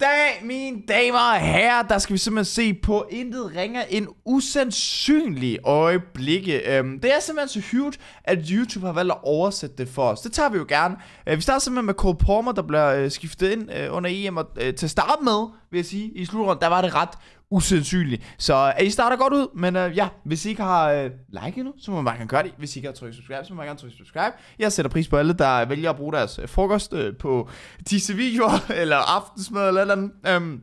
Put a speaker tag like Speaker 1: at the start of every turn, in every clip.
Speaker 1: dag, mine damer og herrer, der skal vi simpelthen se på intet ringer en usandsynlig øjeblikke. Øhm, det er simpelthen så huge, at YouTube har valgt at oversætte det for os. Det tager vi jo gerne. Øh, vi starter simpelthen med Cole Palmer, der bliver øh, skiftet ind øh, under EM. Og øh, til at starte med, vil jeg sige, i slutrunden, der var det ret usandsynligt. Så øh, I starter godt ud, men øh, ja, hvis I ikke har øh, like endnu, så må man bare gerne gøre det. Hvis I ikke har trykket subscribe, så må man gerne trykke subscribe. Jeg sætter pris på alle, der vælger at bruge deres øh, frokost øh, på disse videoer, eller aftensmad eller eller andet. Øhm,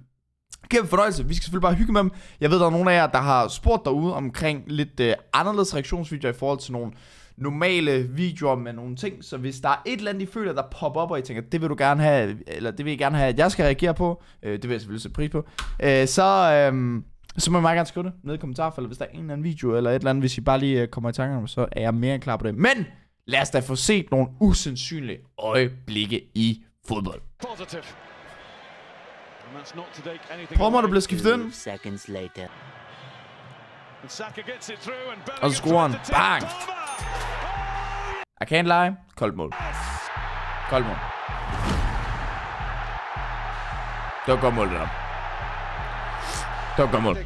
Speaker 1: Kæmpe fornøjelse. Vi skal selvfølgelig bare hygge med dem. Jeg ved, der er nogle af jer, der har spurgt derude omkring lidt øh, anderledes reaktionsvideoer i forhold til nogle normale videoer med nogle ting. Så hvis der er et eller andet, I føler, der popper op, og I tænker, det vil du gerne have, eller det vil I gerne have, at jeg skal reagere på, øh, det vil jeg selvfølgelig sætte pris på, øh, så, øh, så må I meget gerne skrive det ned i kommentarfeltet, hvis der er en eller anden video, eller et eller andet, hvis I bare lige øh, kommer i tanke om, så er jeg mere end klar på det. Men lad os da få set nogle usandsynlige øjeblikke i fodbold.
Speaker 2: Positive.
Speaker 1: Der
Speaker 2: away.
Speaker 1: bliver skiftet ind. Og så scorer han. Bang! I can't lie. Koldt mål. Koldt mål. Det var godt mål, det der. Det var godt mål.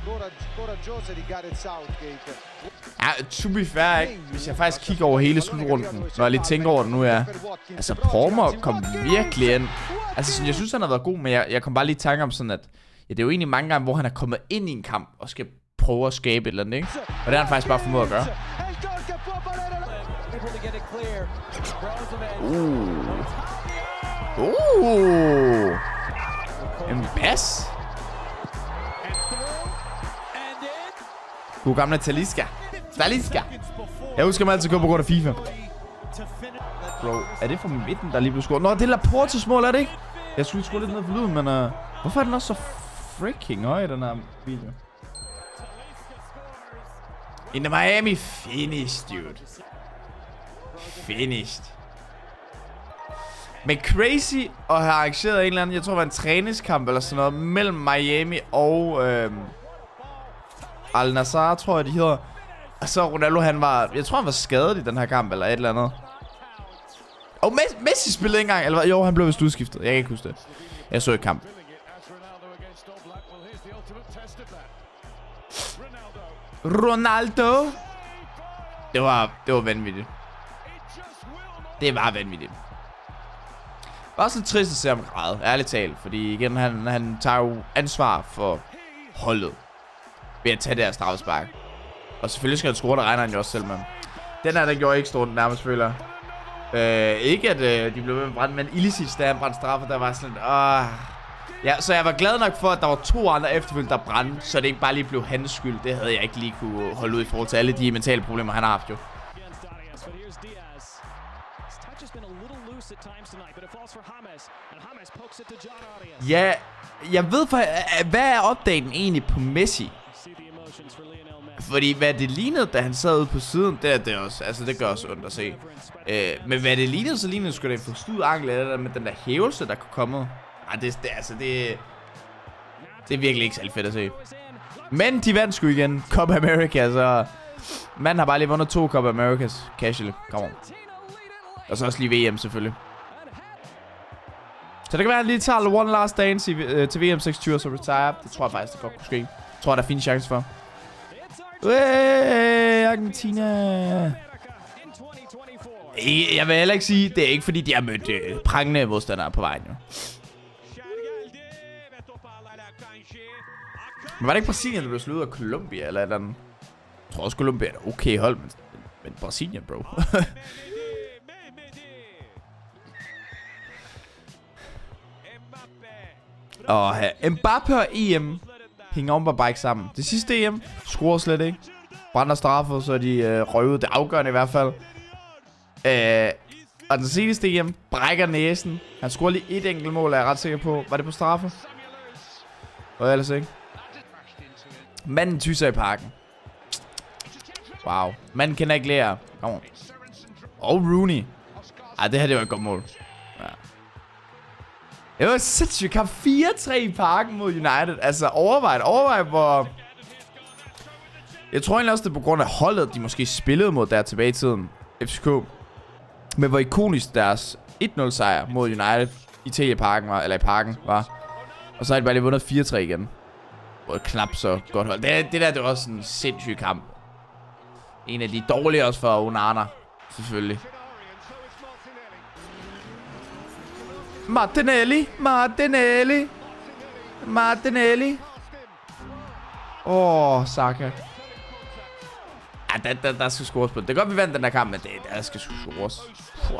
Speaker 1: Ja, to be fair, ikke? Hvis jeg faktisk kigger over hele slutrunden, når jeg lige tænker over det nu, er... Altså, Pormer kom virkelig ind. Altså, sådan, jeg synes, han har været god, men jeg, jeg kom bare lige i tanke om sådan, at... Ja, det er jo egentlig mange gange, hvor han er kommet ind i en kamp og skal prøve at skabe et eller andet, ikke? Og det har han faktisk bare formået at gøre
Speaker 3: able to get it clear.
Speaker 1: Uh. Uh. En
Speaker 3: in.
Speaker 1: God gamle Taliska. Taliska. Jeg husker mig altid kun på grund af FIFA. Bro, er det fra midten, der lige blev scoret? Nå, det er Laportes mål, er det ikke? Jeg skulle skrue lidt ned for lyden, men uh, hvorfor er den også så freaking høj, den her video? In the Miami finished, dude. Finished. Men crazy at have arrangeret en eller anden, jeg tror det var en træningskamp eller sådan noget, mellem Miami og øh, Al Nassr, tror jeg de hedder. Og så Ronaldo, han var, jeg tror han var skadet i den her kamp, eller et eller andet. Og Messi, Messi spillede ikke engang, eller hvad? jo, han blev vist udskiftet. Jeg kan ikke huske det. Jeg så ikke kamp.
Speaker 2: Ronaldo.
Speaker 1: Det var, det var vanvittigt. Det var vanvittigt. Bare var trist at se ham græde, ærligt talt. Fordi igen, han, han tager jo ansvar for holdet. Ved at tage det her straffespark. Og selvfølgelig skal han score, der regner han jo også selv med. Den her, der gjorde ikke stort nærmest, føler jeg. øh, Ikke at øh, de blev ved med at brænde, men Ilicic, da han brændte straffer, der var sådan lidt, åh. Ja, så jeg var glad nok for, at der var to andre efterfølgende, der brændte, så det ikke bare lige blev hans skyld. Det havde jeg ikke lige kunne holde ud i forhold til alle de mentale problemer, han har haft jo. Ja, jeg ved for, øh, hvad er opdaten egentlig på Messi? Fordi hvad det lignede, da han sad ude på siden, det er det også, altså det gør også ondt at se. Øh, men hvad det lignede, så lignede skulle det en forstået ankel, eller der med den der hævelse, der kunne komme. Ej, det, det, altså det, det er virkelig ikke særlig fedt at se. Men de vandt sgu igen, Copa America, så manden har bare lige vundet to Copa Americas, casually, come on. Og så også lige VM selvfølgelig. Så det kan være, at han lige tager one last dance i, øh, til VM 26 og så retire. Det tror jeg faktisk, det godt kunne ske. Jeg tror, der er fin chance for. Hey, Argentina.
Speaker 3: In 2024.
Speaker 1: Ikke- Jeg vil heller ikke sige, det er ikke fordi, de har mødt øh, prangende modstandere på vejen. Jo. Men var det ikke Brasilien, der blev slået af Colombia eller et eller andet? Jeg tror også, Colombia er et okay hold, men, men Brasilien, bro. og Mbappé Mbappe og EM hænger om bare ikke sammen. Det sidste EM scorer slet ikke. Brænder straffer, så er de øh, røvet. Det afgørende i hvert fald. Øh, og den seneste EM brækker næsen. Han scorer lige et enkelt mål, er jeg ret sikker på. Var det på straffe? Og ellers ikke. Manden tyser i parken. Wow. Manden kender ikke lære. Kom on. Og Rooney. Ej, det her det var et godt mål. Det var sindssygt kamp. 4-3 i parken mod United. Altså, overvej, overvej, hvor... Jeg tror egentlig også, det er på grund af holdet, de måske spillede mod der tilbage i tiden. FCK. Men hvor ikonisk deres 1-0 sejr mod United i Telia Parken var, eller i parken var. Og så har de bare lige vundet 4-3 igen. Hvor knap så godt hold. Det, det der, det var også en sindssyg kamp. En af de dårlige også for Onana. Selvfølgelig. Martinelli. Martinelli. Martinelli. Åh, oh, Saka. Ja, der, der, der skal scores på. Det kan godt, vi vandt den der kamp, men det, der skal scores. Wow.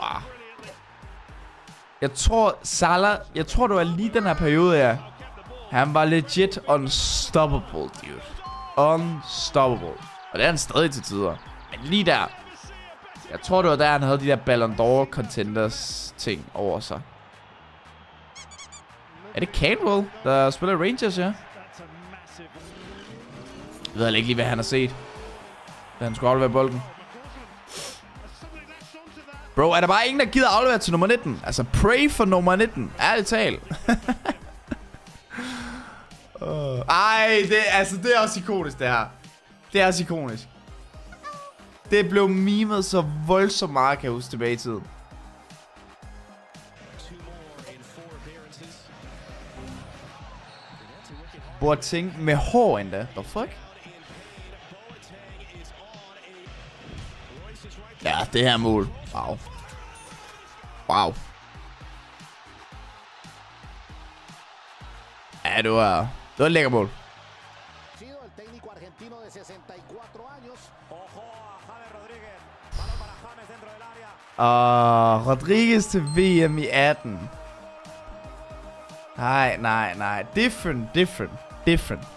Speaker 1: Jeg tror, Salah, jeg tror, det var lige den her periode, ja. Han var legit unstoppable, dude. Unstoppable. Og det er han stadig til tider. Men lige der. Jeg tror, det var der, han havde de der Ballon d'Or contenders ting over sig. Er det Canwell, der spiller Rangers, ja? Jeg ved ikke lige, hvad han har set. Da han skulle aflevere bolden. Bro, er der bare ingen, der gider aflevere til nummer 19? Altså, pray for nummer 19. Ærligt talt. uh, ej, det, altså, det er også ikonisk, det her. Det er også ikonisk. Det blev mimet så voldsomt meget, kan jeg huske tilbage i tiden. Boateng med hår endda. The fuck? Ja, det her mål. Wow. Wow. Ja, det var, det var et lækker mål.
Speaker 4: sido el técnico argentino de 64 años.
Speaker 3: Ojo a James Rodríguez. Balón para James dentro del área.
Speaker 1: Og Rodriguez til VM i 18. Nej, nej, nej. Different, different, different.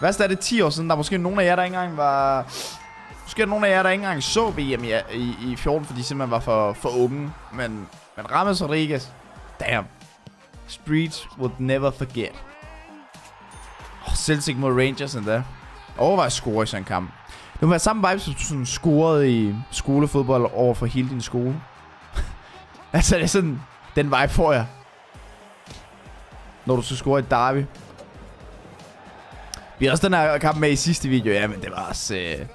Speaker 1: Hvad er det 10 år siden? Der er måske nogen af jer, der ikke engang var... Måske er der nogen af jer, der ikke engang så VM i, i, i 14, fordi de simpelthen var for, for unge. Men, men Rames Rodriguez, damn. Streets would never forget. Oh, Celtic mod Rangers endda. Overvej at score i sådan en kamp. Det må være samme vibe, som du sådan scorede i skolefodbold over for hele din skole. altså, det er sådan, den vibe får jeg. Når du skal score i derby. Vi har også den her kamp med i sidste video, ja, men det var også... Øh...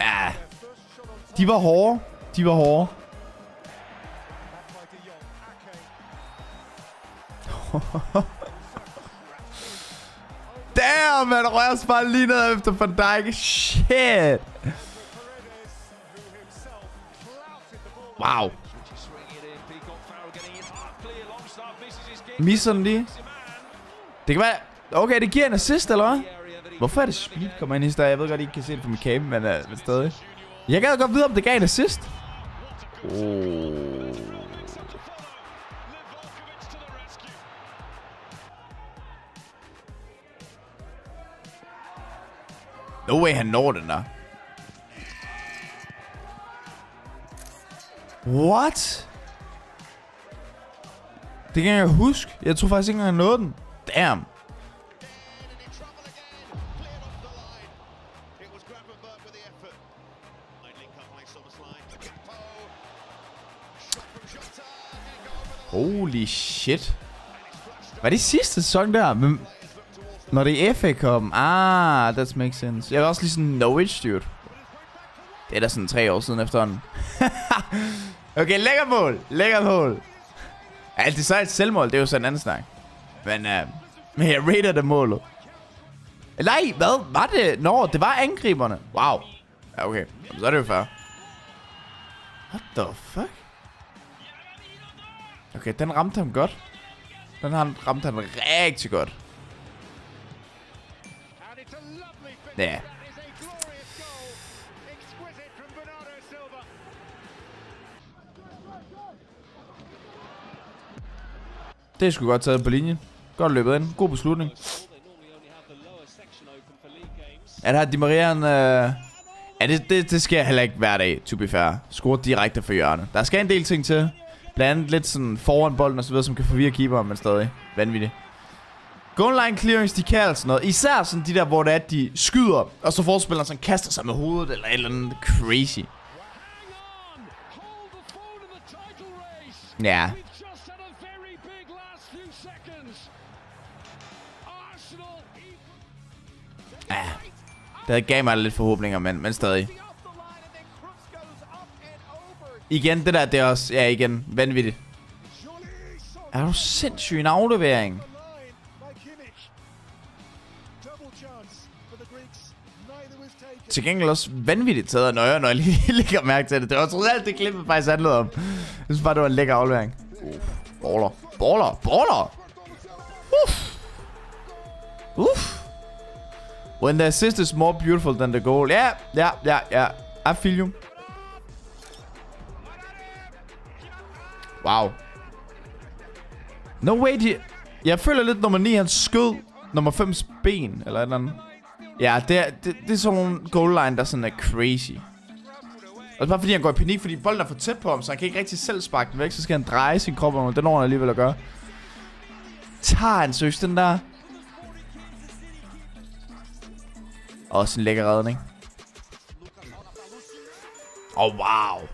Speaker 1: Ja. De var hårde. De var hårde. Damn, man rører sig bare lige ned efter Van Dijk. Shit. Wow. Misser den lige. Det kan være... Okay, det giver en assist, eller hvad? Hvorfor er det speed kommer ind i stedet? Jeg ved godt, I ikke kan se det på min cam, men, uh, men stadig. Jeg gad godt vide, om det gav en assist. Oh. No way, han når den der. What? Det kan jeg huske. Jeg tror faktisk ikke engang, han nåede den. Damn. Holy shit. Var det sidste sæson der? Men når det er FA Cup. Ah, that makes sense. Jeg var også lige sådan Norwich, dude. Det er da sådan tre år siden efterhånden. okay, lækker mål. Lækker mål. Alt det så er et selvmål, det er jo sådan en anden snak. Men, uh, men jeg rater det målet. Nej, hvad? Var det? Nå, det var angriberne. Wow. Ja, okay. Jamen, Så er det jo fair. What the fuck? Okay, den ramte ham godt. Den har ramte ham rigtig godt. Ja.
Speaker 4: That is a glorious goal. Exquisite from Bernardo Silva.
Speaker 1: Det er sgu godt taget på linjen. Godt løbet ind. God beslutning. Er der Di Maria en... Øh... Ja, det, det, det sker heller ikke hver dag, to be fair. Score direkte for hjørnet. Der skal en del ting til. Blandt andet lidt sådan foran bolden og så videre, som kan forvirre keeperen, men stadig vanvittigt. Goal line clearings, de kan altså noget. Især sådan de der, hvor det er, at de skyder, og så forspilleren sådan kaster sig med hovedet, eller et eller andet crazy. Ja, ja. Det gav mig lidt forhåbninger, men, men stadig. Igen, det der, det er også, ja igen, vanvittigt. Er du sindssyg en aflevering?
Speaker 4: Chance for the Greeks. Neither was taken.
Speaker 1: Til gengæld også vanvittigt taget af nøje, når jeg lige lægger mærke til det. Det var trods alt det klippet faktisk handlede om. Jeg synes bare, det var en lækker aflevering. Uh, baller, baller, baller. Uff. Uff. When the assist is more beautiful than the goal. Ja, ja, ja, ja. I feel you. Wow. No way, de... Jeg føler lidt, nummer 9 han skød nummer 5's ben, eller et eller andet. Ja, det er, det, det er sådan nogle goal line, der sådan er crazy. Og bare fordi han går i panik, fordi bolden er for tæt på ham, så han kan ikke rigtig selv sparke den væk, så skal han dreje sin krop om, det når han alligevel at gøre. Tager han søs den der? Også en lækker redning. Åh, oh, wow.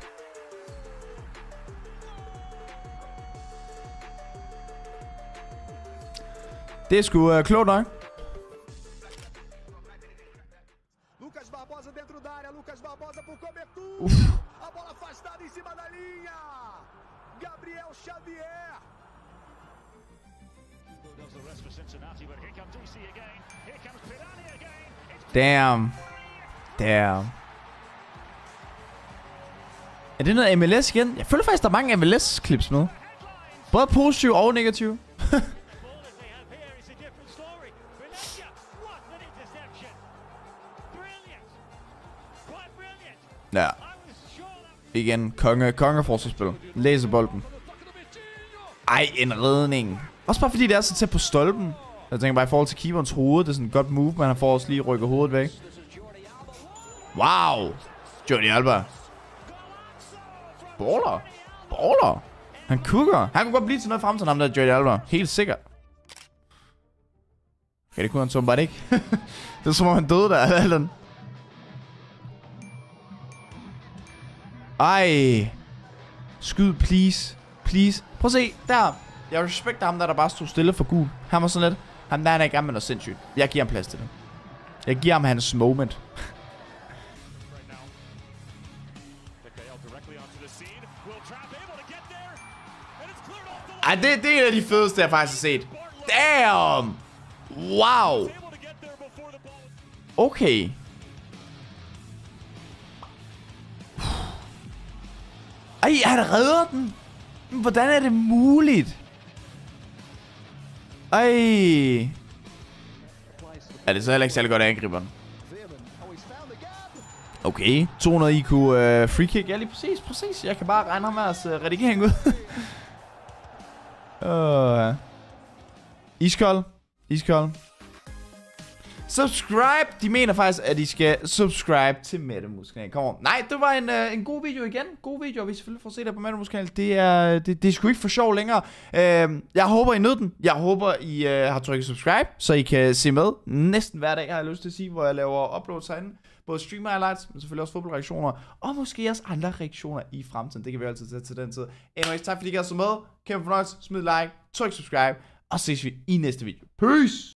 Speaker 3: Here comes DC again. Here comes Pirani again. It's
Speaker 1: Damn. Damn. Er det noget MLS igen? Jeg føler faktisk, der er mange MLS-clips med. Både positive og negative. Ja. Igen, konge, kongeforsvarsspil. Læser bolden. Ej, en redning. Også bare fordi det er så tæt på stolpen. Jeg tænker bare i forhold til keeperens hoved, det er sådan et godt move, man har får også lige rykket hovedet væk. Wow! Jordi Alba. Baller. Baller. Han kukker. Han kunne godt blive til noget frem til ham der, Jordi Alba. Helt sikkert. Okay, det kunne han så bare ikke. det er som om han døde der. Eller Ej. Skyd, please. Please. Prøv at se, der. Jeg respekter ham der, der bare stod stille for gul. Han var sådan lidt. Han der han er ikke gammel og sindssygt. Jeg giver ham plads til det. Jeg giver ham hans moment. Ej, det, det er en af de fedeste, jeg faktisk har set. Damn! Wow! Okay. Ej, han redder den. Men hvordan er det muligt? Ej. Er det så heller ikke særlig godt angriberen? Okay, 200 IQ uh, free kick. Ja, lige præcis, præcis. Jeg kan bare regne ham med uh, redigering ud. uh, iskold. Iskold. Subscribe! De mener faktisk, at I skal subscribe til Metamus kanal. Kom on. Nej, det var en, øh, en god video igen. God video, og vi selvfølgelig får se det på Metamus kanal. Det er, det, det er sgu ikke for sjov længere. Øh, jeg håber, I nød den. Jeg håber, I øh, har trykket subscribe, så I kan se med næsten hver dag, har jeg lyst til at sige, hvor jeg laver uploads herinde. Både stream highlights, men selvfølgelig også fodboldreaktioner, og måske også andre reaktioner i fremtiden. Det kan vi altid tage til den tid. Anyways, tak fordi I gad så med. Kæmpe fornøjelse. Smid like, tryk subscribe, og ses vi i næste video. Peace!